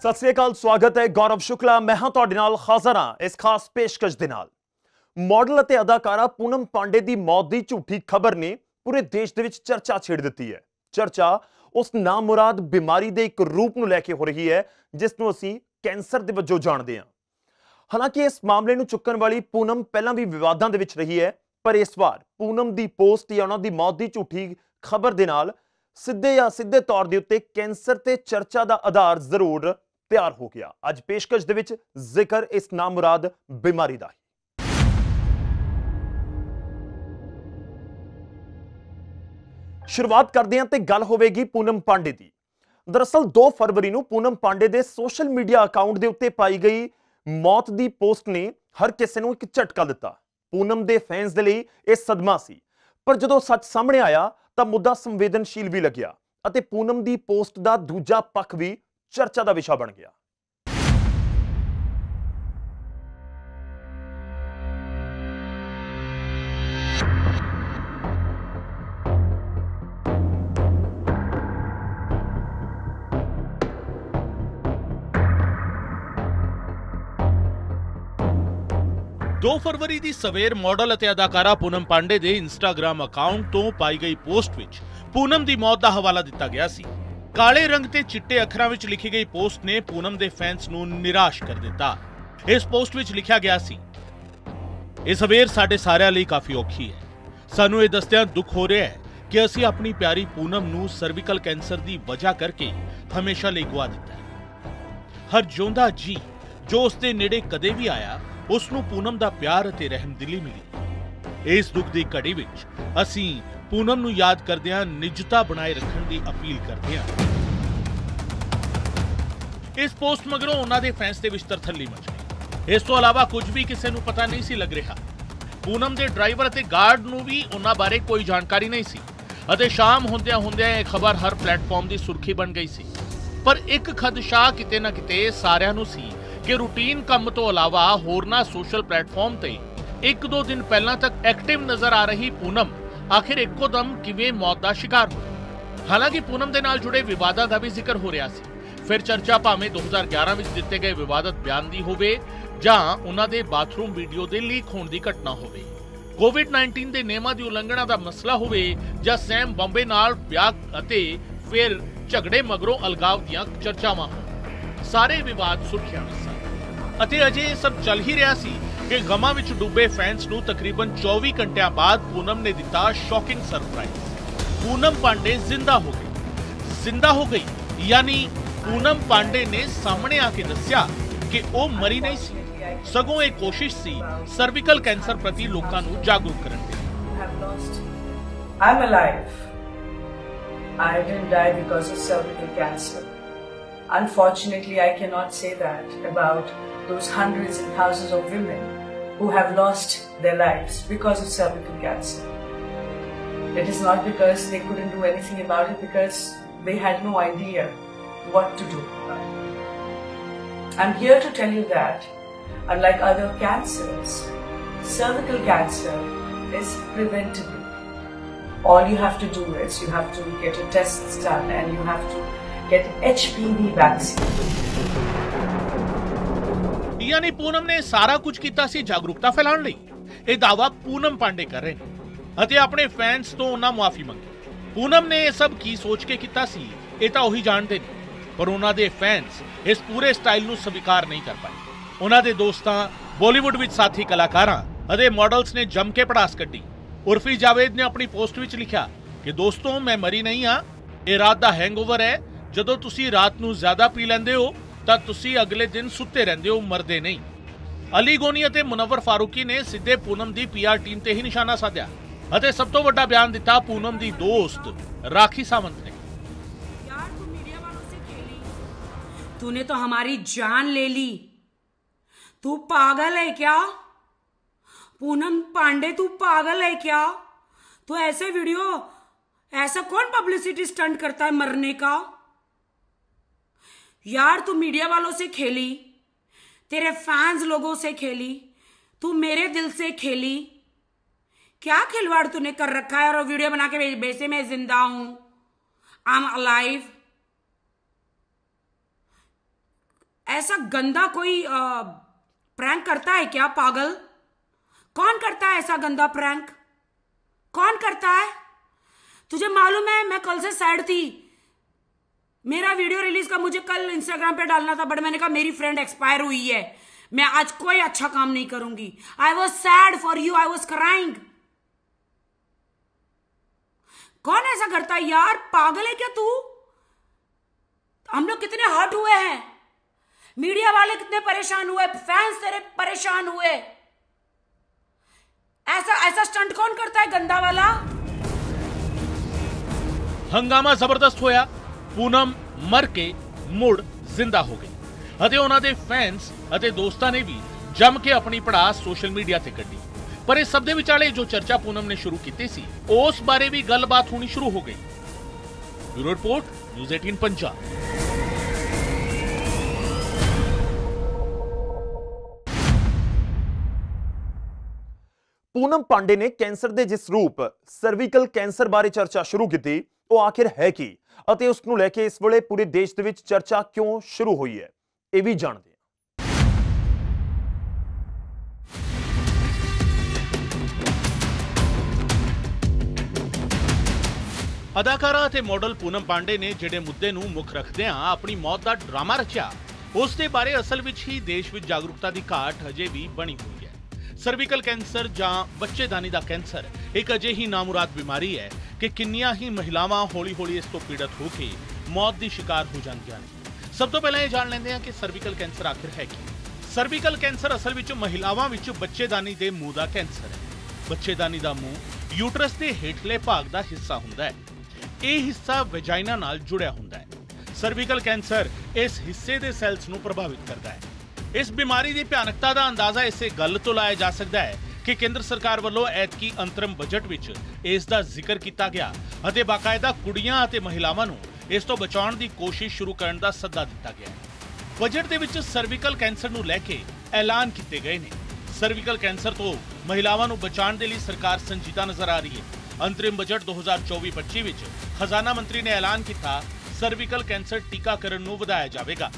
ਸਤਿ ਸ੍ਰੀ ਅਕਾਲ, ਸਵਾਗਤ ਹੈ ਗੌਰਵ ਸ਼ੁਕਲਾ। ਮੈਂ ਹਾਂ ਤੁਹਾਡੇ ਨਾਲ ਹਾਜ਼ਰ ਹਾਂ ਇਸ ਖਾਸ ਪੇਸ਼ਕਸ਼ ਦੇ ਨਾਲ। ਮਾਡਲ ਅਤੇ ਅਦਾਕਾਰਾ ਪੂਨਮ ਪਾਂਡੇ ਦੀ ਮੌਤ ਦੀ ਝੂਠੀ ਖਬਰ ਨੇ ਪੂਰੇ ਦੇਸ਼ ਦੇ ਵਿੱਚ ਚਰਚਾ ਛੇੜ ਦਿੱਤੀ ਹੈ। ਚਰਚਾ ਉਸ ਨਾਮੁਰਾਦ ਬਿਮਾਰੀ ਦੇ ਇੱਕ ਰੂਪ ਨੂੰ ਲੈ ਕੇ ਹੋ ਰਹੀ ਹੈ, ਜਿਸ ਨੂੰ ਅਸੀਂ ਕੈਂਸਰ ਦੇ ਵਜੋਂ ਜਾਣਦੇ ਹਾਂ। ਹਾਲਾਂਕਿ ਇਸ ਮਾਮਲੇ ਨੂੰ ਚੁੱਕਣ ਵਾਲੀ ਪੂਨਮ ਪਹਿਲਾਂ ਵੀ ਵਿਵਾਦਾਂ ਦੇ ਵਿੱਚ ਰਹੀ ਹੈ, ਪਰ ਇਸ ਵਾਰ ਪੂਨਮ ਦੀ ਪੋਸਟ ਜਾਂ ਉਹਨਾਂ ਦੀ ਮੌਤ ਦੀ ਝੂਠੀ ਖਬਰ ਦੇ ਨਾਲ ਸਿੱਧੇ ਜਾਂ ਸਿੱਧੇ ਤੌਰ ਦੇ ਉੱਤੇ ਕੈਂਸਰ ਤੇ ਚਰਚਾ ਦਾ ਆਧਾਰ ਜ਼ਰੂਰ ਤਿਆਰ ਹੋ ਗਿਆ। ਅੱਜ ਪੇਸ਼ਕਸ਼ ਦੇ ਵਿੱਚ ਜ਼ਿਕਰ ਇਸ ਨਾਮੁਰਾਦ ਬਿਮਾਰੀ ਦਾ ਹੈ। ਸ਼ੁਰੂਆਤ ਕਰਦੇ ਹਾਂ ਤੇ ਗੱਲ ਹੋਵੇਗੀ ਪੂਨਮ ਪਾਂਡੇ ਦੀ। ਦਰਅਸਲ 2 ਫਰਵਰੀ ਨੂੰ ਪੂਨਮ ਪਾਂਡੇ ਦੇ ਸੋਸ਼ਲ ਮੀਡੀਆ ਅਕਾਊਂਟ ਦੇ ਉੱਤੇ ਪਾਈ ਗਈ ਮੌਤ ਦੀ ਪੋਸਟ ਨੇ ਹਰ ਕਿਸੇ ਨੂੰ ਇੱਕ ਝਟਕਾ ਦਿੱਤਾ। ਪੂਨਮ ਦੇ ਫੈਨਸ ਦੇ ਲਈ ਇਹ ਸਦਮਾ ਸੀ। ਪਰ ਜਦੋਂ ਸੱਚ ਸਾਹਮਣੇ ਆਇਆ ਤਾਂ ਮੁੱਦਾ ਸੰਵੇਦਨਸ਼ੀਲ ਵੀ ਲੱਗਿਆ ਅਤੇ ਪੂਨਮ ਦੀ ਪੋਸਟ ਦਾ ਦੂਜਾ ਪੱਖ ਵੀ ਚਰਚਾ ਦਾ ਵਿਸ਼ਾ ਬਣ ਗਿਆ। ਦੋ ਫਰਵਰੀ ਦੀ ਸਵੇਰ ਮਾਡਲ ਅਤੇ ਅਦਾਕਾਰਾ ਪੂਨਮ ਪਾਂਡੇ ਦੇ ਇੰਸਟਾਗ੍ਰam ਅਕਾਊਂਟ ਤੋਂ ਪਾਈ ਗਈ ਪੋਸਟ ਵਿੱਚ ਪੂਨਮ ਦੀ ਮੌਤ ਦਾ ਹਵਾਲਾ ਦਿੱਤਾ ਗਿਆ ਸੀ। ਕਾਲੇ ਰੰਗ ਤੇ ਚਿੱਟੇ ਅੱਖਰਾਂ ਵਿੱਚ ਲਿਖੀ ਗਈ ਪੋਸਟ ਨੇ ਪੂਨਮ ਦੇ ਫੈਨਸ ਨੂੰ ਨਿਰਾਸ਼ ਕਰ ਦਿੱਤਾ। ਇਸ ਪੋਸਟ ਵਿੱਚ ਲਿਖਿਆ ਗਿਆ ਸੀ, ਇਹ ਸਵੇਰ ਸਾਡੇ ਸਾਰਿਆਂ ਲਈ ਕਾਫੀ ਔਖੀ ਹੈ। ਸਾਨੂੰ ਇਹ ਦੱਸਦਿਆਂ ਦੁੱਖ ਹੋ ਰਿਹਾ ਹੈ ਕਿ ਅਸੀਂ ਆਪਣੀ ਪਿਆਰੀ ਪੂਨਮ ਨੂੰ ਸਰਵੀਕਲ ਕੈਂਸਰ ਦੀ ਵਜ੍ਹਾ ਕਰਕੇ ਹਮੇਸ਼ਾ ਲਈ ਗਵਾ ਦਿੱਤਾ ਹੈ। ਹਰ ਜਿਉਂਦਾ ਜੀ ਜੋ ਉਸ ਦੇ ਨੇੜੇ ਕਦੇ ਵੀ ਆਇਆ, ਉਸ ਨੂੰ ਪੂਨਮ ਦਾ ਪਿਆਰ ਅਤੇ ਰਹਿਮਦਿਲੀ ਮਿਲੀ। ਇਸ ਦੁੱਖ ਦੀ ਘੜੀ ਵਿੱਚ ਅਸੀਂ ਪੂਨਮ ਨੂੰ ਯਾਦ ਕਰਦਿਆਂ ਨਿਜਤਾ ਬਣਾਏ ਰੱਖਣ ਦੀ ਅਪੀਲ ਕਰਦਿਆਂ ਇਸ ਪੋਸਟ ਮਗਰੋਂ ਉਹਨਾਂ ਦੇ ਫੈਨਸ ਦੇ ਵਿੱਚ ਤਰਥੱਲੀ ਮਚ ਗਈ ਇਸ ਤੋਂ ਇਲਾਵਾ ਕੁਝ ਵੀ ਕਿਸੇ ਨੂੰ ਪਤਾ ਨਹੀਂ ਸੀ ਲੱਗ ਰਿਹਾ। ਪੂਨਮ ਦੇ ਡਰਾਈਵਰ ਅਤੇ ਗਾਰਡ ਨੂੰ ਵੀ ਉਹਨਾਂ ਬਾਰੇ ਕੋਈ ਜਾਣਕਾਰੀ ਨਹੀਂ ਸੀ। ਅਤੇ ਸ਼ਾਮ ਹੁੰਦਿਆਂ ਹੁੰਦਿਆਂ ਇਹ ਖਬਰ ਹਰ ਪਲੇਟਫਾਰਮ ਦੀ ਸੁਰਖੀ ਬਣ ਗਈ ਸੀ। ਪਰ ਇੱਕ ਖਦਸ਼ਾ ਕਿਤੇ ਨਾ ਕਿਤੇ ਸਾਰਿਆਂ ਨੂੰ ਸੀ ਕਿ ਰੂਟੀਨ ਕੰਮ ਤੋਂ ਇਲਾਵਾ ਹੋਰਨਾਂ ਸੋਸ਼ਲ ਪਲੇਟਫਾਰਮ ਤੇ ਇੱਕ ਦੋ ਦਿਨ ਪਹਿਲਾਂ ਤੱਕ ਐਕਟਿਵ ਨਜ਼ਰ ਆ ਰਹੀ ਪੂਨਮ ਆਖਿਰ ਇੱਕੋ ਦਮ ਕਿਵੇਂ ਮੌਤ ਦਾ ਸ਼ਿਕਾਰ ਹੋਈ ਹਾਲਾਂਕਿ ਪੂਨਮ ਦੇ ਨਾਲ ਜੁੜੇ ਵਿਵਾਦਾਂ ਦਾ ਵੀ ਜ਼ਿਕਰ ਹੋ ਰਿਹਾ ਸੀ। ਫਿਰ ਚਰਚਾ ਭਾਵੇਂ 2011 ਵਿੱਚ ਦਿੱਤੇ ਗਏ ਵਿਵਾਦਤ ਬਿਆਨ ਦੀ ਹੋਵੇ ਜਾਂ ਉਹਨਾਂ ਦੇ ਬਾਥਰੂਮ ਵੀਡੀਓ ਦੇ ਲੀਕ ਹੋਣ ਦੀ ਘਟਨਾ ਹੋਵੇ। ਕੋਵਿਡ-19 ਦੇ ਨਿਯਮਾਂ ਦੀ ਉਲੰਘਣਾ ਦਾ ਮਸਲਾ ਹੋਵੇ ਜਾਂ ਸੈਮ ਬੰਬੇ ਨਾਲ ਵਿਆਹ ਅਤੇ ਫਿਰ ਝਗੜੇ ਮਗਰੋਂ ਅਲਗਾਵ ਦੀਆਂ ਚਰਚਾਵਾਂ ਹੋਣ। ਸਾਰੇ ਵਿਵਾਦ ਸੁਰਖੀਆਂ ਵਿੱਚ ਸਨ। ਅਤੇ ਅਜੇ ਇਹ ਸਭ ਚੱਲ ਹੀ ਰਿਹਾ ਸੀ ਕਿ ਗਮਾਂ ਵਿੱਚ ਡੁੱਬੇ ਫੈਨਸ ਨੂੰ ਤਕਰੀਬਨ 24 ਘੰਟਿਆਂ ਬਾਅਦ ਪੂਨਮ ਨੇ ਦਿੱਤਾ ਸ਼ੌਕਿੰਗ ਸਰਪ੍ਰਾਈਜ਼ ਪੂਨਮ ਪਾਂਡੇ ਜ਼ਿੰਦਾ ਹੋ ਗਈ ਜ਼ਿੰਦਾ ਹੋ ਗਈ ਯਾਨੀ ਪੂਨਮ ਪਾਂਡੇ ਨੇ ਸਾਹਮਣੇ ਆ ਕੇ ਦੱਸਿਆ ਕਿ ਉਹ ਮਰੀ ਨਹੀਂ ਸੀ ਸਗੋਂ ਇਹ ਕੋਸ਼ਿਸ਼ ਸੀ ਸਰਵੀਕਲ ਕੈਂਸਰ ਪ੍ਰਤੀ ਲੋਕਾਂ ਨੂੰ ਜਾਗਰੂਕ ਕਰਨ ਦੀ I'm alive. I didn't die because of cervical cancer. Unfortunately, I cannot say that about those hundreds and thousands of women who have lost their lives because of cervical cancer. It is not because they couldn't do anything about it, because they had no idea what to do. I'm here to tell you that, unlike other cancers, cervical cancer is preventable. All you have to do is you have to get your tests done and you have to get HPV vaccine. ਯਾਨੀ ਪੂਨਮ ਨੇ ਸਾਰਾ ਕੁਝ ਕੀਤਾ ਸੀ ਜਾਗਰੂਕਤਾ ਫੈਲਾਉਣ ਲਈ। ਇਹ ਦਾਵਾ ਪੂਨਮ ਪਾਂਡੇ ਕਰ ਰਹੇ ਨੇ ਅਤੇ ਆਪਣੇ ਫੈਨਸ ਤੋਂ ਉਹਨਾਂ ਮੁਆਫੀ ਮੰਗੀ। ਪੂਨਮ ਨੇ ਇਹ ਸਭ ਕੀ ਸੋਚ ਕੇ ਕੀਤਾ ਸੀ, ਇਹ ਤਾਂ ਉਹੀ ਜਾਣਦੇ ਨੇ, ਪਰ ਉਹਨਾਂ ਦੇ ਫੈਨਸ ਇਸ ਪੂਰੇ ਸਟਾਈਲ ਨੂੰ ਸਵੀਕਾਰ ਨਹੀਂ ਕਰ ਪਾਏ। ਉਹਨਾਂ ਦੇ ਦੋਸਤਾਂ ਬਾਲੀਵੁੱਡ ਵਿੱਚ ਸਾਥੀ ਕਲਾਕਾਰਾਂ ਅਤੇ ਮਾਡਲਸ ਨੇ ਜੰਮ ਕੇ ਪੜਾਸ ਕੱਢੀ। ਉਰਫੀ ਜਾਵੇਦ ਨੇ ਆਪਣੀ ਪੋਸਟ ਵਿੱਚ ਲਿਖਿਆ ਕਿ, ਦੋਸਤੋ, ਮੈਂ ਮਰੀ ਨਹੀਂ ਹਾਂ। ਇਹ ਰਾਤ ਦਾ ਹੈਂਗਓਵਰ ਹੈ। ਜਦੋਂ ਤੁਸੀਂ ਰਾਤ ਨੂੰ ਜ਼ਿਆਦਾ ਪੀ ਲੈਂਦੇ ਹੋ ਤਾਂ ਤੁਸੀਂ ਅਗਲੇ ਦਿਨ ਸੁੱਤੇ ਰਹਿੰਦੇ ਹੋ ਮਰਦੇ ਨਹੀਂ ਅਲੀ ਗੋਨੀ ਅਤੇ ਮੁਨੱਵਰ ਫਾਰੂਕੀ ਨੇ ਸਿੱਧੇ ਪੂਨਮ ਦੀ ਪੀਆਰ ਟੀਮ ਤੇ ਹੀ ਨਿਸ਼ਾਨਾ ਸਾਧਿਆ ਅਤੇ ਸਭ ਤੋਂ ਵੱਡਾ ਬਿਆਨ ਦਿੱਤਾ ਪੂਨਮ ਦੀ ਦੋਸਤ ਰਾਖੀ ਸਾਵੰਤ ਨੇ यार तू मीडिया वालों से खेली तूने तो हमारी जान ले ली तू पागल है क्या पूनम पांडे तू पागल है क्या तो ऐसे वीडियो ऐसा कौन पब्लिसिटी स्टंट करता है मरने का यार तू मीडिया वालों से खेली, तेरे फैंस लोगों से खेली, तू मेरे दिल से खेली। क्या खिलवाड़ तूने कर रखा है और वीडियो बना के वैसे मैं ज़िंदा हूँ। आई एम अलाइव ऐसा गंदा कोई प्रैंक करता है क्या, पागल? कौन करता है ऐसा गंदा प्रैंक कौन करता है? तुझे मालूम है, मैं कल से सैड थी। मेरा वीडियो रिलीज़ का मुझे कल इंस्टाग्राम पे डालना था बट मैंने कहा मेरी फ्रेंड एक्सपायर हुई है। मैं आज कोई अच्छा काम नहीं करूँगी। I was sad for you I was crying कौन ऐसा करता है? यार, पागल है क्या तू? हम लोग कितने हर्ट हुए हैं। मीडिया वाले कितने परेशान हुए फैंस तेरे परेशान हुए। ऐसा ऐसा स्टंट कौन करता है, गंदा वाला? हंगामा ज़बरदस्त होया। ਪੂਨਮ ਮਰ ਕੇ ਮੁੜ ਜ਼ਿੰਦਾ ਹੋ ਗਈ ਅਤੇ ਉਹਨਾਂ ਦੇ ਫੈਨਸ ਅਤੇ ਦੋਸਤਾਂ ਨੇ ਵੀ ਜੰਮ ਕੇ ਆਪਣੀ ਪੜਾਸ ਸੋਸ਼ਲ ਮੀਡੀਆ ਤੇ ਕੱਢੀ। ਪਰ ਇਸ ਸਭ ਦੇ ਵਿਚਾਲੇ ਜੋ ਚਰਚਾ ਪੂਨਮ ਨੇ ਸ਼ੁਰੂ ਕੀਤੀ ਸੀ, ਉਸ ਬਾਰੇ ਵੀ ਗੱਲਬਾਤ ਹੋਣੀ ਸ਼ੁਰੂ ਹੋ ਗਈ। Bureau report, news 18 Punjab. Poonam Pandey ਨੇ ਕੈਂਸਰ ਦੇ ਜਿਸ ਰੂਪ ਸਰਵੀਕਲ ਕੈਂਸਰ ਬਾਰੇ ਚਰਚਾ ਸ਼ੁਰੂ ਕੀਤੀ, ਉਹ ਆਖਿਰ ਹੈ ਕੀ? ਅਤੇ ਉਸ ਨੂੰ ਲੈ ਕੇ ਇਸ ਵੇਲੇ ਪੂਰੇ ਦੇਸ਼ ਦੇ ਵਿੱਚ ਚਰਚਾ ਕਿਉਂ ਸ਼ੁਰੂ ਹੋਈ ਹੈ, ਇਹ ਵੀ ਜਾਣਦੇ ਹਾਂ। ਅਦਾਕਾਰਾ ਅਤੇ ਮਾਡਲ ਪੂਨਮ ਪਾਂਡੇ ਨੇ ਜਿਹੜੇ ਮੁੱਦੇ ਨੂੰ ਮੁੱਖ ਰੱਖਦਿਆਂ ਆਪਣੀ ਮੌਤ ਦਾ ਡਰਾਮਾ ਰਚਿਆ, ਉਸ ਦੇ ਬਾਰੇ ਅਸਲ ਵਿੱਚ ਹੀ ਦੇਸ਼ ਵਿੱਚ ਜਾਗਰੂਕਤਾ ਦੀ ਘਾਟ ਹਜੇ ਵੀ ਬਣੀ ਹੋਈ ਸਰਵੀਕਲ ਕੈਂਸਰ ਜਾਂ ਬੱਚੇਦਾਨੀ ਦਾ ਕੈਂਸਰ, ਇੱਕ ਅਜਿਹੀ ਨਾਮੁਰਾਦ ਬਿਮਾਰੀ ਹੈ ਕਿ ਕਿੰਨੀਆਂ ਹੀ ਮਹਿਲਾਵਾਂ ਹੌਲੀ-ਹੌਲੀ ਇਸ ਤੋਂ ਪੀੜਤ ਹੋ ਕੇ ਮੌਤ ਦੀ ਸ਼ਿਕਾਰ ਹੋ ਜਾਂਦੀਆਂ ਨੇ। ਸਭ ਤੋਂ ਪਹਿਲਾਂ ਇਹ ਜਾਣ ਲੈਂਦੇ ਹਾਂ ਕਿ ਸਰਵੀਕਲ ਕੈਂਸਰ ਆਖਿਰ ਹੈ ਕੀ। ਸਰਵੀਕਲ ਕੈਂਸਰ ਅਸਲ ਵਿੱਚ ਮਹਿਲਾਵਾਂ ਵਿੱਚ ਬੱਚੇਦਾਨੀ ਦੇ ਮੂੰਹ ਦਾ ਕੈਂਸਰ ਹੈ। ਬੱਚੇਦਾਨੀ ਦਾ ਮੂੰਹ ਯੂਟਰਸ ਦੇ ਹੇਠਲੇ ਭਾਗ ਦਾ ਹਿੱਸਾ ਹੁੰਦਾ ਹੈ। ਇਹ ਹਿੱਸਾ ਵੈਜਾਈਨਾ ਨਾਲ ਜੁੜਿਆ ਹੁੰਦਾ ਹੈ। ਸਰਵੀਕਲ ਕੈਂਸਰ ਇਸ ਹਿੱਸੇ ਦੇ ਸੈਲਸ ਨੂੰ ਪ੍ਰਭਾਵਿਤ ਕਰਦਾ ਹੈ। ਇਸ ਬਿਮਾਰੀ ਦੀ ਭਿਆਨਕਤਾ ਦਾ ਅੰਦਾਜ਼ਾ ਇਸੇ ਗੱਲ ਤੋਂ ਲਾਇਆ ਜਾ ਸਕਦਾ ਹੈ ਕਿ ਕੇਂਦਰ ਸਰਕਾਰ ਵੱਲੋਂ ਐਤਕੀ ਅੰਤਰਮ ਬਜਟ ਵਿੱਚ ਇਸ ਦਾ ਜ਼ਿਕਰ ਕੀਤਾ ਗਿਆ ਅਤੇ ਬਾਕਾਇਦਾ ਕੁੜੀਆਂ ਅਤੇ ਮਹਿਲਾਵਾਂ ਨੂੰ ਇਸ ਤੋਂ ਬਚਾਉਣ ਦੀ ਕੋਸ਼ਿਸ਼ ਸ਼ੁਰੂ ਕਰਨ ਦਾ ਸੱਦਾ ਦਿੱਤਾ ਗਿਆ ਹੈ। ਬਜਟ ਦੇ ਵਿੱਚ ਸਰਵੀਕਲ ਕੈਂਸਰ ਨੂੰ ਲੈ ਕੇ ਐਲਾਨ ਕੀਤੇ ਗਏ ਨੇ। ਸਰਵੀਕਲ ਕੈਂਸਰ ਤੋਂ ਮਹਿਲਾਵਾਂ ਨੂੰ ਬਚਾਉਣ ਦੇ ਲਈ ਸਰਕਾਰ ਸੰਜੀਦਾ ਨਜ਼ਰ ਆ ਰਹੀ ਹੈ। ਅੰਤਰਿਮ ਬਜਟ 2024-25 ਵਿੱਚ ਖਜ਼ਾਨਾ ਮੰਤਰੀ ਨੇ ਐਲਾਨ ਕੀਤਾ ਸਰਵੀਕਲ ਕੈਂਸਰ ਟੀਕਾਕਰਨ ਨੂੰ ਵਧਾਇਆ ਜਾਵੇਗਾ।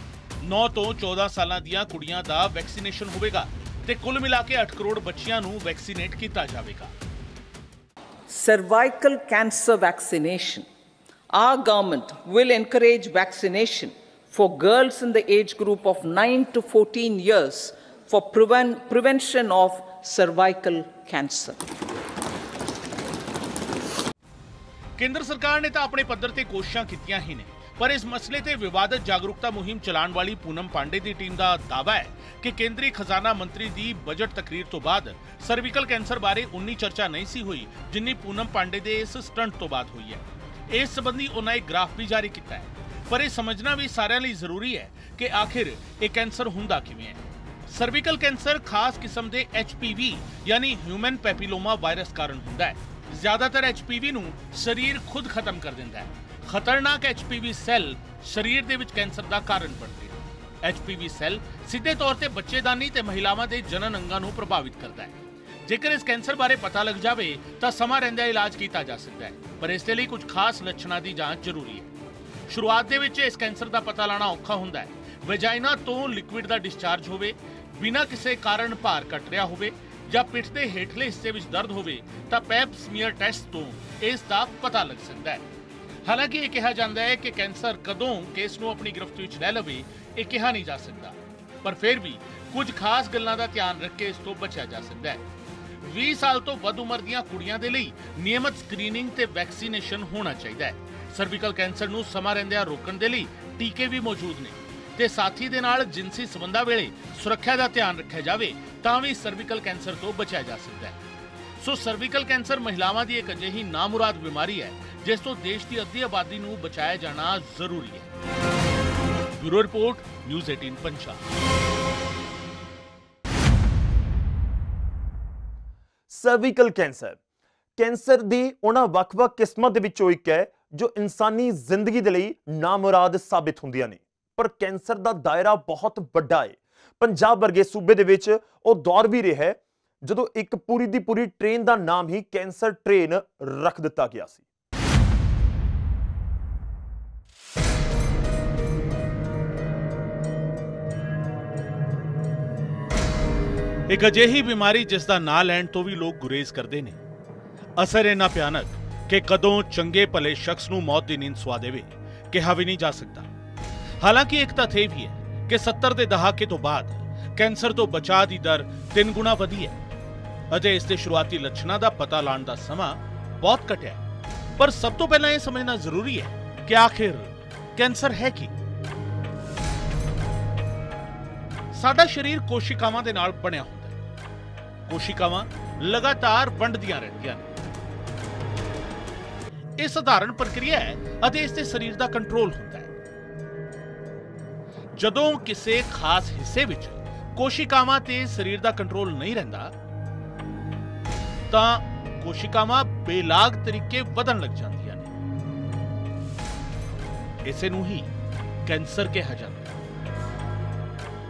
9 ਤੋਂ 14 ਸਾਲਾਂ ਦੀਆਂ ਕੁੜੀਆਂ ਦਾ ਵੈਕਸੀਨੇਸ਼ਨ ਹੋਵੇਗਾ ਤੇ ਕੁੱਲ ਮਿਲਾ ਕੇ 8 ਕਰੋੜ ਬੱਚੀਆਂ ਨੂੰ ਵੈਕਸੀਨੇਟ ਕੀਤਾ ਜਾਵੇਗਾ cervical cancer vaccination. Our government will encourage vaccination for girls in the age group of 9 to 14 years for preven- prevention of cervical cancer. ਕੇਂਦਰ ਸਰਕਾਰ ਨੇ ਤਾਂ ਆਪਣੇ ਪੱਧਰ ਤੇ ਕੋਸ਼ਿਸ਼ਾਂ ਕੀਤੀਆਂ ਹੀ ਨੇ ਪਰ ਇਸ ਮਸਲੇ ਤੇ ਵਿਵਾਦਤ ਜਾਗਰੂਕਤਾ ਮੁਹਿੰਮ ਚਲਾਉਣ ਵਾਲੀ ਪੂਨਮ ਪਾਂਡੇ ਦੀ ਟੀਮ ਦਾ ਦਾਅਵਾ ਹੈ ਕਿ ਕੇਂਦਰੀ ਖਜ਼ਾਨਾ ਮੰਤਰੀ ਦੀ ਬਜਟ ਤਕਰੀਰ ਤੋਂ ਬਾਅਦ ਸਰਵੀਕਲ ਕੈਂਸਰ ਬਾਰੇ ਉਨੀ ਚਰਚਾ ਨਹੀਂ ਸੀ ਹੋਈ, ਜਿੰਨੀ ਪੂਨਮ ਪਾਂਡੇ ਦੇ ਇਸ ਸਟੰਟ ਤੋਂ ਬਾਅਦ ਹੋਈ ਹੈ। ਇਸ ਸੰਬੰਧੀ ਉਹਨਾਂ ਇੱਕ ਗ੍ਰਾਫ ਵੀ ਜਾਰੀ ਕੀਤਾ ਹੈ। ਪਰ ਇਹ ਸਮਝਣਾ ਵੀ ਸਾਰਿਆਂ ਲਈ ਜ਼ਰੂਰੀ ਹੈ ਕਿ ਆਖਿਰ ਇਹ ਕੈਂਸਰ ਹੁੰਦਾ ਕਿਵੇਂ ਹੈ। ਸਰਵੀਕਲ ਕੈਂਸਰ ਖਾਸ ਕਿਸਮ ਦੇ HPV ਯਾਨੀ ਹਿਊਮਨ ਪੈਪੀਲੋਮਾ ਵਾਇਰਸ ਕਾਰਨ ਹੁੰਦਾ ਹੈ। ਜ਼ਿਆਦਾਤਰ HPV ਨੂੰ ਸਰੀਰ ਖੁਦ ਖਤਮ ਕਰ ਦਿੰਦਾ ਹੈ। ਖਤਰਨਾਕ HPV ਸੈੱਲ ਸਰੀਰ ਦੇ ਵਿੱਚ ਕੈਂਸਰ ਦਾ ਕਾਰਨ ਬਣਦੇ ਹਨ। HPV ਸੈੱਲ ਸਿੱਧੇ ਤੌਰ ਤੇ ਬੱਚੇਦਾਨੀ ਤੇ ਮਹਿਲਾਵਾਂ ਦੇ ਜਨਨ ਅੰਗਾਂ ਨੂੰ ਪ੍ਰਭਾਵਿਤ ਕਰਦਾ ਹੈ। ਜੇਕਰ ਇਸ ਕੈਂਸਰ ਬਾਰੇ ਪਤਾ ਲੱਗ ਜਾਵੇ, ਤਾਂ ਸਮਾਂ ਰਹਿੰਦਿਆਂ ਇਲਾਜ ਕੀਤਾ ਜਾ ਸਕਦਾ ਹੈ, ਪਰ ਇਸ ਦੇ ਲਈ ਕੁਝ ਖਾਸ ਲੱਛਣਾਂ ਦੀ ਜਾਂਚ ਜ਼ਰੂਰੀ ਹੈ। ਸ਼ੁਰੂਆਤ ਦੇ ਵਿੱਚ ਇਸ ਕੈਂਸਰ ਦਾ ਪਤਾ ਲਾਣਾ ਔਖਾ ਹੁੰਦਾ ਹੈ। ਵੈਜਾਈਨਾ ਤੋਂ ਲਿਕੁਇਡ ਦਾ ਡਿਸਚਾਰਜ ਹੋਵੇ, ਬਿਨਾਂ ਕਿਸੇ ਕਾਰਨ ਭਾਰ ਘਟ ਰਿਹਾ ਹੋਵੇ ਜਾਂ ਪਿੱਠ ਦੇ ਹੇਠਲੇ ਹਿੱਸੇ ਵਿੱਚ ਦਰਦ ਹੋਵੇ, ਤਾਂ ਪੈਪ ਸਮੀਅਰ ਟੈਸਟ ਤੋਂ ਇਸ ਦਾ ਪਤਾ ਲੱਗ ਸਕਦਾ ਹੈ। ਹਾਲਾਂਕਿ ਇਹ ਕਿਹਾ ਜਾਂਦਾ ਹੈ ਕਿ ਕੈਂਸਰ ਕਦੋਂ ਕੇਸ ਨੂੰ ਆਪਣੀ ਗ੍ਰਿਫਤ ਵਿੱਚ ਲੈ ਲਵੇ, ਇਹ ਕਿਹਾ ਨਹੀਂ ਜਾ ਸਕਦਾ। ਪਰ ਫਿਰ ਵੀ ਕੁਝ ਖਾਸ ਗੱਲਾਂ ਦਾ ਧਿਆਨ ਰੱਖ ਕੇ ਇਸ ਤੋਂ ਬਚਿਆ ਜਾ ਸਕਦਾ ਹੈ। 20 ਸਾਲ ਤੋਂ ਵੱਧ ਉਮਰ ਦੀਆਂ ਕੁੜੀਆਂ ਦੇ ਲਈ ਨਿਯਮਤ ਸਕਰੀਨਿੰਗ ਤੇ ਵੈਕਸੀਨੇਸ਼ਨ ਹੋਣਾ ਚਾਹੀਦਾ ਹੈ। ਸਰਵੀਕਲ ਕੈਂਸਰ ਨੂੰ ਸਮਾਂ ਰਹਿੰਦਿਆਂ ਰੋਕਣ ਦੇ ਲਈ ਟੀਕੇ ਵੀ ਮੌਜੂਦ ਨੇ ਤੇ ਸਾਥੀ ਦੇ ਨਾਲ ਜਿਨਸੀ ਸੰਬੰਧਾਂ ਵੇਲੇ ਸੁਰੱਖਿਆ ਦਾ ਧਿਆਨ ਰੱਖਿਆ ਜਾਵੇ, ਤਾਂ ਵੀ ਸਰਵੀਕਲ ਕੈਂਸਰ ਤੋਂ ਬਚਿਆ ਜਾ ਸਕਦਾ ਹੈ। ਸੋ ਸਰਵੀਕਲ ਕੈਂਸਰ ਮਹਿਲਾਵਾਂ ਦੀ ਇੱਕ ਅਜਿਹੀ ਨਾਮੁਰਾਦ ਬਿਮਾਰੀ ਹੈ, ਜਿਸ ਤੋਂ ਦੇਸ਼ ਦੀ ਅੱਧੀ ਆਬਾਦੀ ਨੂੰ ਬਚਾਇਆ ਜਾਣਾ ਜ਼ਰੂਰੀ ਹੈ। Bureau report, news 18 Punjab. Cervical cancer cancer ਦੀ ਉਹਨਾਂ ਵੱਖ-ਵੱਖ ਕਿਸਮਾਂ ਦੇ ਵਿੱਚੋਂ ਇੱਕ ਹੈ, ਜੋ ਇਨਸਾਨੀ ਜ਼ਿੰਦਗੀ ਦੇ ਲਈ ਨਾਮੁਰਾਦ ਸਾਬਿਤ ਹੁੰਦੀਆਂ ਨੇ। ਪਰ ਕੈਂਸਰ ਦਾ ਦਾਇਰਾ ਬਹੁਤ ਵੱਡਾ ਹੈ। ਪੰਜਾਬ ਵਰਗੇ ਸੂਬੇ ਦੇ ਵਿੱਚ ਉਹ ਦੌਰ ਵੀ ਰਿਹਾ ਹੈ ਜਦੋਂ ਇੱਕ ਪੂਰੀ ਦੀ ਪੂਰੀ ਟ੍ਰੇਨ ਦਾ ਨਾਮ ਹੀ ਕੈਂਸਰ ਟ੍ਰੇਨ ਰੱਖ ਦਿੱਤਾ ਗਿਆ ਸੀ। ਇੱਕ ਅਜਿਹੀ ਬਿਮਾਰੀ ਜਿਸ ਦਾ ਨਾਂ ਲੈਣ ਤੋਂ ਵੀ ਲੋਕ ਗੁਰੇਜ਼ ਕਰਦੇ ਨੇ। ਅਸਰ ਇੰਨਾ ਭਿਆਨਕ ਕਿ ਕਦੋਂ ਚੰਗੇ ਭਲੇ ਸ਼ਖਸ ਨੂੰ ਮੌਤ ਦੀ ਨੀਂਦ ਸਵਾ ਦੇਵੇ, ਕਿਹਾ ਵੀ ਨਹੀਂ ਜਾ ਸਕਦਾ। ਹਾਲਾਂਕਿ ਇੱਕ ਤੱਥ ਇਹ ਵੀ ਹੈ ਕਿ 70 ਦੇ ਦਹਾਕੇ ਤੋਂ ਬਾਅਦ ਕੈਂਸਰ ਤੋਂ ਬਚਾਅ ਦੀ ਦਰ ਤਿੰਨ ਗੁਣਾ ਵਧੀ ਹੈ। ਅਤੇ ਇਸ ਦੇ ਸ਼ੁਰੂਆਤੀ ਲੱਛਣਾਂ ਦਾ ਪਤਾ ਲਾਉਣ ਦਾ ਸਮਾਂ ਬਹੁਤ ਘਟਿਆ ਪਰ ਸਭ ਤੋਂ ਪਹਿਲਾਂ ਇਹ ਸਮਝਣਾ ਜ਼ਰੂਰੀ ਹੈ ਕਿ ਆਖਿਰ ਕੈਂਸਰ ਹੈ ਕੀ। ਸਾਡਾ ਸਰੀਰ ਕੋਸ਼ਿਕਾਵਾਂ ਦੇ ਨਾਲ ਬਣਿਆ ਹੁੰਦਾ ਹੈ। ਕੋਸ਼ਿਕਾਵਾਂ ਲਗਾਤਾਰ ਵੰਡਦੀਆਂ ਰਹਿੰਦੀਆਂ ਨੇ। ਇਹ ਸਧਾਰਨ ਪ੍ਰਕਿਰਿਆ ਹੈ ਅਤੇ ਇਸ ਤੇ ਸਰੀਰ ਦਾ ਕੰਟਰੋਲ ਹੁੰਦਾ ਹੈ। ਜਦੋਂ ਕਿਸੇ ਖਾਸ ਹਿੱਸੇ ਵਿੱਚ ਕੋਸ਼ਿਕਾਵਾਂ ਤੇ ਸਰੀਰ ਦਾ ਕੰਟਰੋਲ ਨਹੀਂ ਰਹਿੰਦਾ ਤਾਂ ਕੋਸ਼ਿਕਾਵਾਂ ਬੇਲਾਗ ਤਰੀਕੇ ਵਧਣ ਲੱਗ ਜਾਂਦੀਆਂ ਨੇ। ਇਸੇ ਨੂੰ ਹੀ ਕੈਂਸਰ ਕਿਹਾ ਜਾਂਦਾ ਹੈ।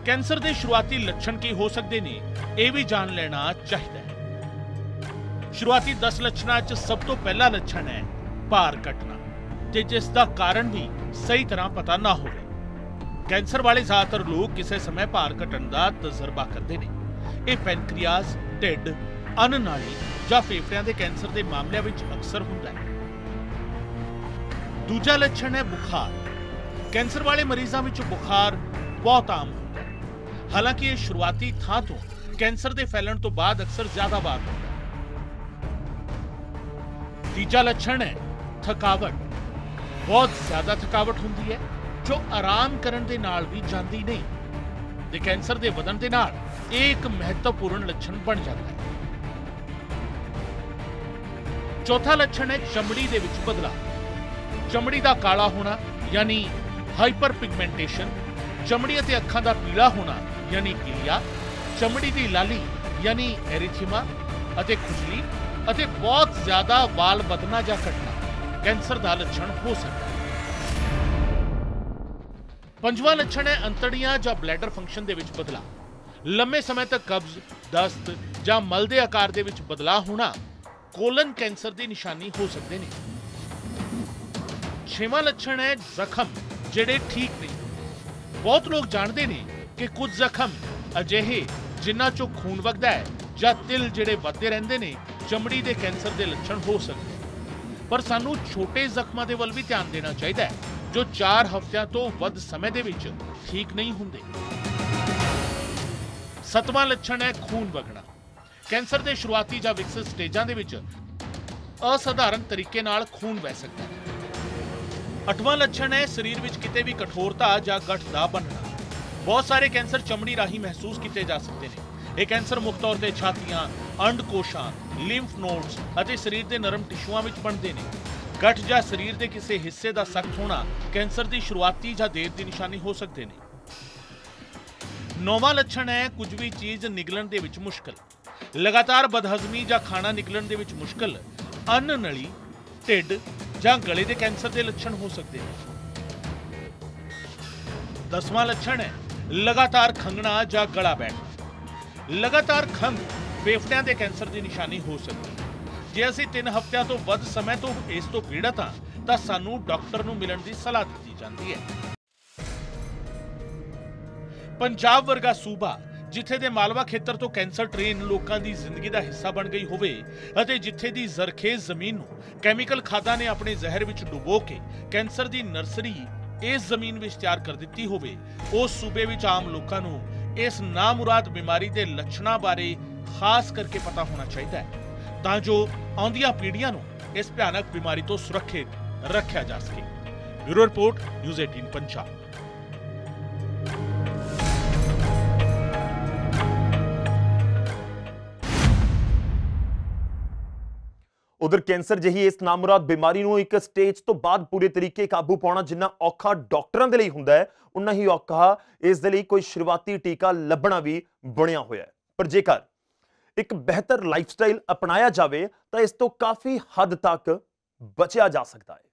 ਕੈਂਸਰ ਦੇ ਸ਼ੁਰੂਆਤੀ ਲੱਛਣ ਕੀ ਹੋ ਸਕਦੇ ਨੇ, ਇਹ ਵੀ ਜਾਣ ਲੈਣਾ ਚਾਹੀਦਾ ਹੈ। ਸ਼ੁਰੂਆਤੀ 10 ਲੱਛਣਾਂ 'ਚ ਸਭ ਤੋਂ ਪਹਿਲਾ ਲੱਛਣ ਹੈ ਭਾਰ ਘਟਣਾ, ਤੇ ਜਿਸ ਦਾ ਕਾਰਨ ਵੀ ਸਹੀ ਤਰ੍ਹਾਂ ਪਤਾ ਨਾ ਹੋਵੇ। ਕੈਂਸਰ ਵਾਲੇ ਜ਼ਿਆਦਾਤਰ ਲੋਕ ਕਿਸੇ ਸਮੇਂ ਭਾਰ ਘਟਣ ਦਾ ਤਜਰਬਾ ਕਰਦੇ ਨੇ। ਇਹ ਪੈਨਕ੍ਰੀਆਸ, ਢਿੱਡ ਅਨ ਨਾਲੀ ਜਾਂ ਫੇਫੜਿਆਂ ਦੇ ਕੈਂਸਰ ਦੇ ਮਾਮਲਿਆਂ ਵਿੱਚ ਅਕਸਰ ਹੁੰਦਾ ਹੈ। ਦੂਜਾ ਲੱਛਣ ਹੈ ਬੁਖਾਰ। ਕੈਂਸਰ ਵਾਲੇ ਮਰੀਜ਼ਾਂ ਵਿੱਚ ਬੁਖਾਰ ਬਹੁਤ ਆਮ ਹੁੰਦਾ ਹੈ। ਹਾਲਾਂਕਿ ਇਹ ਸ਼ੁਰੂਆਤੀ ਥਾਂ ਤੋਂ ਕੈਂਸਰ ਦੇ ਫੈਲਣ ਤੋਂ ਬਾਅਦ ਅਕਸਰ ਜ਼ਿਆਦਾ ਵਾਰ ਹੁੰਦਾ ਹੈ। ਤੀਜਾ ਲੱਛਣ ਹੈ ਥਕਾਵਟ। ਬਹੁਤ ਜ਼ਿਆਦਾ ਥਕਾਵਟ ਹੁੰਦੀ ਹੈ, ਜੋ ਆਰਾਮ ਕਰਨ ਦੇ ਨਾਲ ਵੀ ਜਾਂਦੀ ਨਹੀਂ। ਤੇ ਕੈਂਸਰ ਦੇ ਵਧਣ ਦੇ ਨਾਲ ਇਹ ਇੱਕ ਮਹੱਤਵਪੂਰਨ ਲੱਛਣ ਬਣ ਜਾਂਦਾ ਹੈ। ਚੌਥਾ ਲੱਛਣ ਹੈ ਚਮੜੀ ਦੇ ਵਿੱਚ ਬਦਲਾਅ। ਚਮੜੀ ਦਾ ਕਾਲਾ ਹੋਣਾ, ਯਾਨੀ ਹਾਈਪਰ ਪਿਗਮੈਂਟੇਸ਼ਨ ਚਮੜੀ ਅਤੇ ਅੱਖਾਂ ਦਾ ਪੀਲਾ ਹੋਣਾ, ਯਾਨੀ ਪੀਲੀਆ। ਚਮੜੀ ਦੀ ਲਾਲੀ, ਯਾਨੀ ਐਰੀਥੀਮਾ ਅਤੇ ਖੁਜਲੀ ਅਤੇ ਬਹੁਤ ਜ਼ਿਆਦਾ ਵਾਲ ਵਧਣਾ ਜਾਂ ਘਟਣਾ, ਕੈਂਸਰ ਦਾ ਲੱਛਣ ਹੋ ਸਕਦਾ ਹੈ। ਪੰਜਵਾਂ ਲੱਛਣ ਹੈ ਅੰਤੜੀਆਂ ਜਾਂ ਬਲੈਡਰ ਫੰਕਸ਼ਨ ਦੇ ਵਿੱਚ ਬਦਲਾਅ। ਲੰਮੇ ਸਮੇਂ ਤੱਕ ਕਬਜ਼, ਦਸਤ ਜਾਂ ਮਲ ਦੇ ਆਕਾਰ ਦੇ ਵਿੱਚ ਬਦਲਾਅ ਹੋਣਾ ਕੋਲਨ ਕੈਂਸਰ ਦੀ ਨਿਸ਼ਾਨੀ ਹੋ ਸਕਦੇ ਨੇ। ਛੇਵਾਂ ਲੱਛਣ ਹੈ ਜ਼ਖਮ, ਜਿਹੜੇ ਠੀਕ ਨਹੀਂ। ਬਹੁਤ ਲੋਕ ਜਾਣਦੇ ਨੇ ਕਿ ਕੁਝ ਜ਼ਖਮ ਅਜਿਹੇ ਜਿਨ੍ਹਾਂ ਚੋਂ ਖੂਨ ਵਗਦਾ ਹੈ ਜਾਂ ਤਿਲ ਜਿਹੜੇ ਵੱਧਦੇ ਰਹਿੰਦੇ ਨੇ, ਚਮੜੀ ਦੇ ਕੈਂਸਰ ਦੇ ਲੱਛਣ ਹੋ ਸਕਦੇ ਪਰ ਸਾਨੂੰ ਛੋਟੇ ਜ਼ਖਮਾਂ ਦੇ ਵੱਲ ਵੀ ਧਿਆਨ ਦੇਣਾ ਚਾਹੀਦਾ ਹੈ, ਜੋ 4 ਹਫ਼ਤਿਆਂ ਤੋਂ ਵੱਧ ਸਮੇਂ ਦੇ ਵਿੱਚ ਠੀਕ ਨਹੀਂ ਹੁੰਦੇ। ਸਤਵਾਂ ਲੱਛਣ ਹੈ ਖੂਨ ਵਗਣਾ। ਕੈਂਸਰ ਦੇ ਸ਼ੁਰੂਆਤੀ ਜਾਂ ਵਿਕਸਿਤ ਸਟੇਜਾਂ ਦੇ ਵਿੱਚ ਅਸਧਾਰਨ ਤਰੀਕੇ ਨਾਲ ਖੂਨ ਵਹਿ ਸਕਦਾ ਹੈ। ਅਠਵਾਂ ਲੱਛਣ ਹੈ ਸਰੀਰ ਵਿੱਚ ਕਿਤੇ ਵੀ ਕਠੋਰਤਾ ਜਾਂ ਗੱਠ ਦਾ ਬਣਨਾ ਬਹੁਤ ਸਾਰੇ ਕੈਂਸਰ ਚਮੜੀ ਰਾਹੀਂ ਮਹਿਸੂਸ ਕੀਤੇ ਜਾ ਸਕਦੇ ਨੇ। ਇਹ ਕੈਂਸਰ ਮੁੱਖ ਤੌਰ ਤੇ ਛਾਤੀਆਂ ਅੰਡਕੋਸ਼ਾਂ ਲਿੰਫ ਨੋਡਸ ਅਤੇ ਸਰੀਰ ਦੇ ਨਰਮ ਟਿਸ਼ੂਆਂ ਵਿੱਚ ਬਣਦੇ ਨੇ। ਗੱਠ ਜਾਂ ਸਰੀਰ ਦੇ ਕਿਸੇ ਹਿੱਸੇ ਦਾ ਸਖਤ ਹੋਣਾ ਕੈਂਸਰ ਦੀ ਸ਼ੁਰੂਆਤੀ ਜਾਂ ਦੇਰ ਦੀ ਨਿਸ਼ਾਨੀ ਹੋ ਸਕਦੇ ਨੇ। ਨੌਵਾਂ ਲੱਛਣ ਹੈ ਕੁਝ ਵੀ ਚੀਜ਼ ਨਿਗਲਣ ਦੇ ਵਿੱਚ ਮੁਸ਼ਕਲ। ਲਗਾਤਾਰ ਬਦਹਜ਼ਮੀ ਜਾਂ ਖਾਣਾ ਨਿਕਲਣ ਦੇ ਵਿੱਚ ਮੁਸ਼ਕਲ, ਅੰਨ ਨਲੀ, ਢਿੱਡ ਜਾਂ ਗਲੇ ਦੇ ਕੈਂਸਰ ਦੇ ਲੱਛਣ ਹੋ ਸਕਦੇ ਨੇ। ਦਸਵਾਂ ਲੱਛਣ ਹੈ, ਲਗਾਤਾਰ ਖੰਗਣਾ ਜਾਂ ਗਲਾ ਬੈਠ। ਲਗਾਤਾਰ ਖੰਗ ਫੇਫੜਿਆਂ ਦੇ ਕੈਂਸਰ ਦੀ ਨਿਸ਼ਾਨੀ ਹੋ ਸਕਦੀ ਹੈ। ਜੇ ਅਸੀਂ 3 ਹਫ਼ਤਿਆਂ ਤੋਂ ਵੱਧ ਸਮੇਂ ਤੋਂ ਇਸ ਤੋਂ ਪੀੜਤ ਹਾਂ, ਤਾਂ ਸਾਨੂੰ ਡਾਕਟਰ ਨੂੰ ਮਿਲਣ ਦੀ ਸਲਾਹ ਦਿੱਤੀ ਜਾਂਦੀ ਹੈ। ਪੰਜਾਬ ਵਰਗਾ ਸੂਬਾ ਜਿੱਥੇ ਦੇ ਮਾਲਵਾ ਖੇਤਰ ਤੋਂ ਕੈਂਸਰ ਟ੍ਰੇਨ ਲੋਕਾਂ ਦੀ ਜ਼ਿੰਦਗੀ ਦਾ ਹਿੱਸਾ ਬਣ ਗਈ ਹੋਵੇ ਅਤੇ ਜਿੱਥੇ ਦੀ ਜ਼ਰਖੇਜ਼ ਜ਼ਮੀਨ ਨੂੰ ਕੈਮੀਕਲ ਖਾਦਾਂ ਨੇ ਆਪਣੇ ਜ਼ਹਿਰ ਵਿੱਚ ਡੁਬੋ ਕੇ ਕੈਂਸਰ ਦੀ ਨਰਸਰੀ ਇਸ ਜ਼ਮੀਨ ਵਿੱਚ ਤਿਆਰ ਕਰ ਦਿੱਤੀ ਹੋਵੇ, ਉਸ ਸੂਬੇ ਵਿੱਚ ਆਮ ਲੋਕਾਂ ਨੂੰ ਇਸ ਨਾਮੁਰਾਦ ਬਿਮਾਰੀ ਦੇ ਲੱਛਣਾਂ ਬਾਰੇ ਖਾਸ ਕਰਕੇ ਪਤਾ ਹੋਣਾ ਚਾਹੀਦਾ ਹੈ, ਤਾਂ ਜੋ ਆਉਂਦੀਆਂ ਪੀੜ੍ਹੀਆਂ ਨੂੰ ਇਸ ਭਿਆਨਕ ਬਿਮਾਰੀ ਤੋਂ ਸੁਰੱਖਿਅਤ ਰੱਖਿਆ ਜਾ ਸਕੇ। Bureau report, news 18 Punjab. ਉਧਰ ਕੈਂਸਰ ਜਿਹੀ ਇਸ ਨਾਮੁਰਾਦ ਬਿਮਾਰੀ ਨੂੰ ਇੱਕ ਸਟੇਜ ਤੋਂ ਬਾਅਦ ਪੂਰੇ ਤਰੀਕੇ ਕਾਬੂ ਪਾਉਣਾ ਜਿੰਨਾ ਔਖਾ ਡਾਕਟਰਾਂ ਦੇ ਲਈ ਹੁੰਦਾ ਹੈ, ਉਨਾ ਹੀ ਔਖਾ ਇਸ ਦੇ ਲਈ ਕੋਈ ਸ਼ੁਰੂਆਤੀ ਟੀਕਾ ਲੱਭਣਾ ਵੀ ਬਣਿਆ ਹੋਇਆ ਹੈ। ਪਰ ਜੇਕਰ ਇੱਕ ਬਿਹਤਰ ਲਾਈਫਸਟਾਈਲ ਅਪਣਾਇਆ ਜਾਵੇ ਤਾਂ ਇਸ ਤੋਂ ਕਾਫੀ ਹੱਦ ਤੱਕ ਬਚਿਆ ਜਾ ਸਕਦਾ ਹੈ।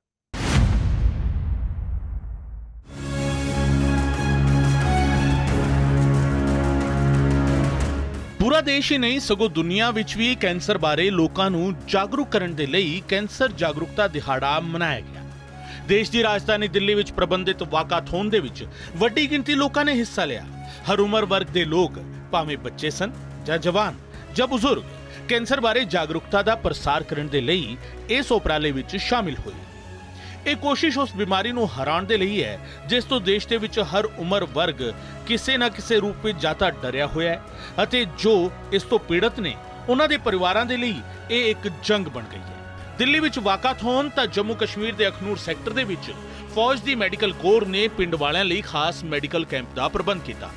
ਪੂਰਾ ਦੇਸ਼ ਹੀ ਨਹੀਂ, ਸਗੋਂ ਦੁਨੀਆ ਵਿੱਚ ਵੀ ਕੈਂਸਰ ਬਾਰੇ ਲੋਕਾਂ ਨੂੰ ਜਾਗਰੂਕ ਕਰਨ ਦੇ ਲਈ ਕੈਂਸਰ ਜਾਗਰੂਕਤਾ ਦਿਹਾੜਾ ਮਨਾਇਆ ਗਿਆ। ਦੇਸ਼ ਦੀ ਰਾਜਧਾਨੀ ਦਿੱਲੀ ਵਿੱਚ ਪ੍ਰਬੰਧਿਤ ਵਾਕਾਥੋਨ ਦੇ ਵਿੱਚ ਵੱਡੀ ਗਿਣਤੀ ਲੋਕਾਂ ਨੇ ਹਿੱਸਾ ਲਿਆ। ਹਰ ਉਮਰ ਵਰਗ ਦੇ ਲੋਕ ਭਾਵੇਂ ਬੱਚੇ ਸਨ ਜਾਂ ਜਵਾਨ ਜਾਂ ਬਜ਼ੁਰਗ ਕੈਂਸਰ ਬਾਰੇ ਜਾਗਰੂਕਤਾ ਦਾ ਪ੍ਰਸਾਰ ਕਰਨ ਦੇ ਲਈ ਇਸ ਉਪਰਾਲੇ ਵਿੱਚ ਸ਼ਾਮਿਲ ਹੋਏ। ਇਹ ਕੋਸ਼ਿਸ਼ ਉਸ ਬਿਮਾਰੀ ਨੂੰ ਹਰਾਉਣ ਦੇ ਲਈ ਹੈ, ਜਿਸ ਤੋਂ ਦੇਸ਼ ਦੇ ਵਿੱਚ ਹਰ ਉਮਰ ਵਰਗ ਕਿਸੇ ਨਾ ਕਿਸੇ ਰੂਪ ਵਿੱਚ ਜਾਂ ਡਰਿਆ ਹੋਇਆ ਹੈ ਅਤੇ ਜੋ ਇਸ ਤੋਂ ਪੀੜਤ ਨੇ, ਉਹਨਾਂ ਦੇ ਪਰਿਵਾਰਾਂ ਦੇ ਲਈ ਇਹ ਇੱਕ ਜੰਗ ਬਣ ਗਈ ਹੈ। ਦਿੱਲੀ ਵਿੱਚ ਵਾਕਾਥੋਨ ਤਾਂ ਜੰਮੂ ਕਸ਼ਮੀਰ ਦੇ ਅਖਨੂਰ ਸੈਕਟਰ ਦੇ ਵਿੱਚ ਫੌਜ ਦੀ ਮੈਡੀਕਲ ਕੋਰ ਨੇ ਪਿੰਡ ਵਾਲਿਆਂ ਲਈ ਖਾਸ ਮੈਡੀਕਲ ਕੈਂਪ ਦਾ ਪ੍ਰਬੰਧ ਕੀਤਾ।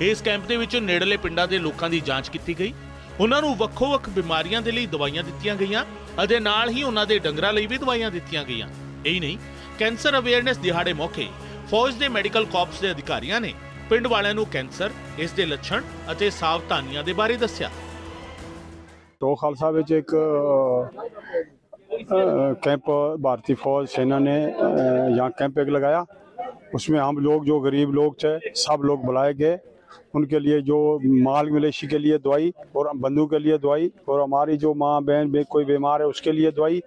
ਇਸ ਕੈਂਪ ਦੇ ਵਿੱਚ ਨੇੜਲੇ ਪਿੰਡਾਂ ਦੇ ਲੋਕਾਂ ਦੀ ਜਾਂਚ ਕੀਤੀ ਗਈ। ਉਹਨਾਂ ਨੂੰ ਵੱਖੋ-ਵੱਖ ਬਿਮਾਰੀਆਂ ਦੇ ਲਈ ਦਵਾਈਆਂ ਦਿੱਤੀਆਂ ਗਈਆਂ ਅਤੇ ਨਾਲ ਹੀ ਉਹਨਾਂ ਦੇ ਡੰਗਰਾਂ ਲਈ ਵੀ ਦਵਾਈਆਂ ਦਿੱਤੀਆਂ ਗਈਆਂ। ਇਹੀ ਨਹੀਂ ਕੈਂਸਰ ਅਵੇਅਰਨੈਸ ਦਿਹਾੜੇ ਮੌਕੇ ਫੌਜ ਦੇ ਮੈਡੀਕਲ ਕਾਰਪਸ ਦੇ ਅਧਿਕਾਰੀਆਂ ਨੇ ਪਿੰਡ ਵਾਲਿਆਂ ਨੂੰ ਕੈਂਸਰ ਇਸ ਦੇ ਲੱਛਣ ਅਤੇ ਸਾਵਧਾਨੀਆਂ ਦੇ ਬਾਰੇ ਦੱਸਿਆ तो खालसा ਵਿੱਚ ਇੱਕ कैंप भारतीय फौज सेना ने अ, यहाँ कैंप एक लगाया उसमें हम लोग जो गरीब लोग थे सब लोग बुलाए गए उनके लिए जो माल मवेशी के लिए दवाई और बंधु के लिए दवाई और हमारी जो माँ बहन बे कोई बीमार है उसके लिए दवाई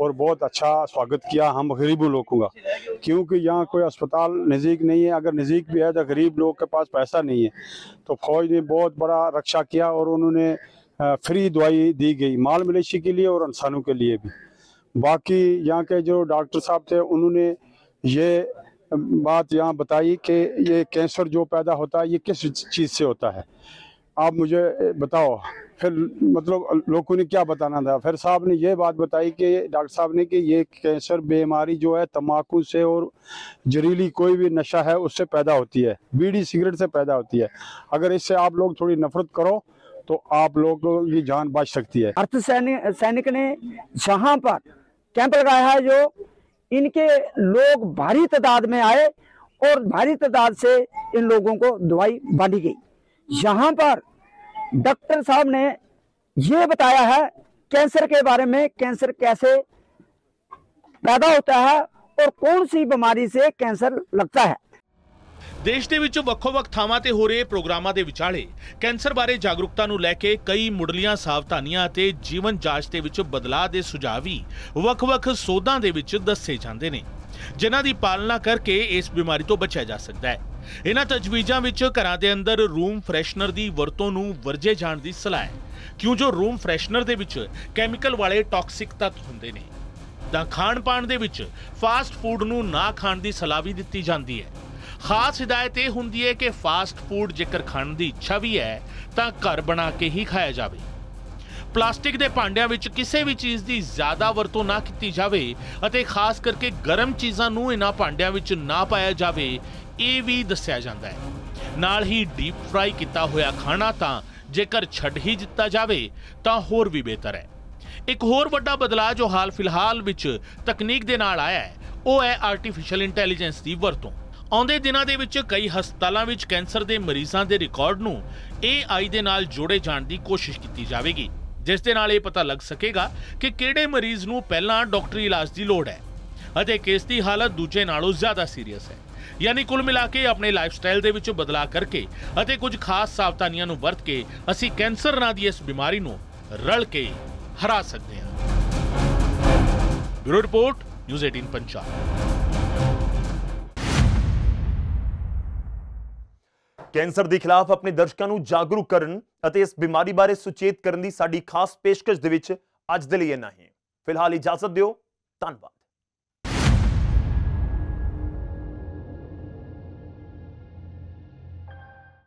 और बहुत अच्छा स्वागत किया हम गरीबों लोगों का। क्योंकि यहाँ कोई अस्पताल नज़दीक नहीं है, अगर नज़दीक भी है तो गरीब लोग के पास पैसा नहीं है। तो फौज ने बहुत बड़ा रक्षा किया और उन्होंने फ्री दवाई दी गई, माल मवेशी के लिए और इंसानों के लिए भी। बाकी यहाँ के जो डॉक्टर साहब थे, उन्होंने ये बात यहाँ बताई कि ये कैंसर जो पैदा होता है, ये किस चीज़ से होता है? आप मुझे बताओ। फिर मतलब लोगों ने क्या बताना था? फिर साहब ने ये बात बताई कि डॉक्टर साहब ने कि ये कैंसर बीमारी जो है तम्बाकू से और जहरीली कोई भी नशा है, उससे पैदा होती है। बीड़ी सिगरेट से पैदा होती है। अगर इससे आप लोग थोड़ी नफरत करो तो आप लोगों की जान बच सकती है। अर्थ सैनिक सैनिक ने जहाँ पर कैंप लगाया है, जो इनके लोग भारी तादाद में आए और भारी तादाद से इन लोगों को दवाई बांटी गई। यहाँ पर डॉक्टर साहब ने ये बताया है, कैंसर के बारे में कैंसर कैसे पैदा होता है और कौन सी बीमारी से कैंसर लगता है। ਦੇਸ਼ ਦੇ ਵਿੱਚ ਵੱਖੋ-ਵੱਖ ਥਾਵਾਂ ਤੇ ਹੋ ਰਹੇ ਪ੍ਰੋਗਰਾਮਾਂ ਦੇ ਵਿਚਾਲੇ ਕੈਂਸਰ ਬਾਰੇ ਜਾਗਰੂਕਤਾ ਨੂੰ ਲੈ ਕੇ ਕਈ ਮੁੱਢਲੀਆਂ ਸਾਵਧਾਨੀਆਂ ਅਤੇ ਜੀਵਨ ਜਾਂਚ ਦੇ ਵਿੱਚ ਬਦਲਾਅ ਦੇ ਸੁਝਾਅ ਵੀ ਵੱਖ-ਵੱਖ ਸੋਧਾਂ ਦੇ ਵਿੱਚ ਦੱਸੇ ਜਾਂਦੇ ਨੇ, ਜਿਨ੍ਹਾਂ ਦੀ ਪਾਲਣਾ ਕਰਕੇ ਇਸ ਬਿਮਾਰੀ ਤੋਂ ਬਚਿਆ ਜਾ ਸਕਦਾ ਹੈ। ਇਹਨਾਂ ਤਜਵੀਜ਼ਾਂ ਵਿੱਚ ਘਰਾਂ ਦੇ ਅੰਦਰ ਰੂਮ ਫਰੈਸ਼ਨਰ ਦੀ ਵਰਤੋਂ ਨੂੰ ਵਰਜੇ ਜਾਣ ਦੀ ਸਲਾਹ ਹੈ। ਕਿਉਂ ਜੋ ਰੂਮ ਫਰੈਸ਼ਨਰ ਦੇ ਵਿੱਚ ਕੈਮੀਕਲ ਵਾਲੇ ਟਾਕਸਿਕ ਤੱਤ ਹੁੰਦੇ ਨੇ, ਤਾਂ ਖਾਣ ਪਾਣ ਦੇ ਵਿੱਚ ਫਾਸਟ ਫੂਡ ਨੂੰ ਨਾ ਖਾਣ ਦੀ ਸਲਾਹ ਵੀ ਦਿੱਤੀ ਜਾਂਦੀ ਹੈ। ਖਾਸ ਹਦਾਇਤ ਇਹ ਹੁੰਦੀ ਹੈ ਕਿ ਫਾਸਟ ਫੂਡ ਜੇਕਰ ਖਾਣ ਦੀ ਇੱਛਾ ਵੀ ਹੈ, ਤਾਂ ਘਰ ਬਣਾ ਕੇ ਹੀ ਖਾਇਆ ਜਾਵੇ। ਪਲਾਸਟਿਕ ਦੇ ਭਾਂਡਿਆਂ ਵਿੱਚ ਕਿਸੇ ਵੀ ਚੀਜ਼ ਦੀ ਜ਼ਿਆਦਾ ਵਰਤੋਂ ਨਾ ਕੀਤੀ ਜਾਵੇ ਅਤੇ ਖਾਸ ਕਰਕੇ ਗਰਮ ਚੀਜ਼ਾਂ ਨੂੰ ਇਹਨਾਂ ਭਾਂਡਿਆਂ ਵਿੱਚ ਨਾ ਪਾਇਆ ਜਾਵੇ, ਇਹ ਵੀ ਦੱਸਿਆ ਜਾਂਦਾ ਹੈ। ਨਾਲ ਹੀ ਡੀਪ ਫਰਾਈ ਕੀਤਾ ਹੋਇਆ ਖਾਣਾ ਤਾਂ ਜੇਕਰ ਛੱਡ ਹੀ ਦਿੱਤਾ ਜਾਵੇ, ਤਾਂ ਹੋਰ ਵੀ ਬਿਹਤਰ ਹੈ। ਇੱਕ ਹੋਰ ਵੱਡਾ ਬਦਲਾਅ ਜੋ ਹਾਲ ਫਿਲਹਾਲ ਵਿੱਚ ਤਕਨੀਕ ਦੇ ਨਾਲ ਆਇਆ ਹੈ, ਉਹ ਹੈ ਆਰਟੀਫੀਸ਼ੀਅਲ ਇੰਟੈਲੀਜੈਂਸ ਦੀ ਵਰਤੋਂ। ਆਉਂਦੇ ਦਿਨਾਂ ਦੇ ਵਿੱਚ ਕਈ ਹਸਪਤਾਲਾਂ ਵਿੱਚ ਕੈਂਸਰ ਦੇ ਮਰੀਜ਼ਾਂ ਦੇ ਰਿਕਾਰਡ ਨੂੰ AI ਦੇ ਨਾਲ ਜੋੜੇ ਜਾਣ ਦੀ ਕੋਸ਼ਿਸ਼ ਕੀਤੀ ਜਾਵੇਗੀ, ਜਿਸ ਦੇ ਨਾਲ ਇਹ ਪਤਾ ਲੱਗ ਸਕੇਗਾ ਕਿ ਕਿਹੜੇ ਮਰੀਜ਼ ਨੂੰ ਪਹਿਲਾਂ ਡਾਕਟਰੀ ਇਲਾਜ ਦੀ ਲੋੜ ਹੈ ਅਤੇ ਕਿਸ ਦੀ ਹਾਲਤ ਦੂਜੇ ਨਾਲੋਂ ਜ਼ਿਆਦਾ ਸੀਰੀਅਸ ਹੈ। ਯਾਨੀ ਕੁੱਲ ਮਿਲਾ ਕੇ ਆਪਣੇ ਲਾਈਫਸਟਾਈਲ ਦੇ ਵਿੱਚ ਬਦਲਾਅ ਕਰਕੇ ਅਤੇ ਕੁਝ ਖਾਸ ਸਾਵਧਾਨੀਆਂ ਨੂੰ ਵਰਤ ਕੇ ਅਸੀਂ ਕੈਂਸਰ ਨਾਂ ਦੀ ਇਸ ਬਿਮਾਰੀ ਨੂੰ ਰਲ ਕੇ ਹਰਾ ਸਕਦੇ ਹਾਂ। Bureau report, news 18 Punjab. Cancer ਦੇ ਖਿਲਾਫ ਆਪਣੇ ਦਰਸ਼ਕਾਂ ਨੂੰ ਜਾਗਰੂਕ ਕਰਨ ਅਤੇ ਇਸ ਬਿਮਾਰੀ ਬਾਰੇ ਸੁਚੇਤ ਕਰਨ ਦੀ ਸਾਡੀ ਖਾਸ ਪੇਸ਼ਕਸ਼ ਦੇ ਵਿੱਚ ਅੱਜ ਦੇ ਲਈ ਇੰਨਾ ਹੀ। ਫਿਲਹਾਲ ਇਜਾਜ਼ਤ ਦਿਓ। ਧੰਨਵਾਦ।